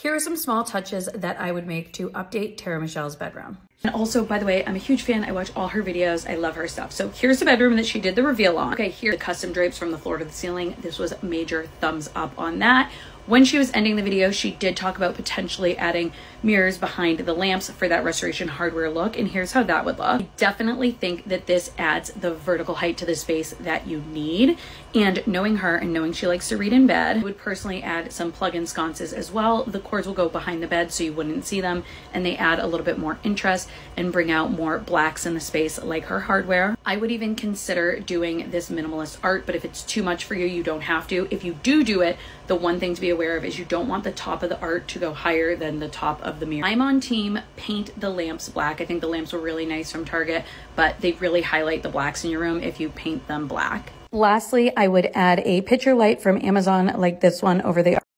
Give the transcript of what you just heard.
Here are some small touches that I would make to update Tara Michelle's bedroom. And also, by the way, I'm a huge fan. I watch all her videos. I love her stuff. So here's the bedroom that she did the reveal on. Okay, here the custom drapes from the floor to the ceiling. This was major thumbs up on that. When she was ending the video, she did talk about potentially adding mirrors behind the lamps for that restoration hardware look. And here's how that would look. I definitely think that this adds the vertical height to the space that you need. And knowing her and knowing she likes to read in bed, I would personally add some plug-in sconces as well. The cords will go behind the bed so you wouldn't see them and they add a little bit more interest and bring out more blacks in the space like her hardware. I would even consider doing this minimalist art, but if it's too much for you, you don't have to. If you do do it, the one thing to be aware of is you don't want the top of the art to go higher than the top of the mirror. I'm on team paint the lamps black. I think the lamps were really nice from Target, but they really highlight the blacks in your room if you paint them black. Lastly, I would add a picture light from Amazon like this one over the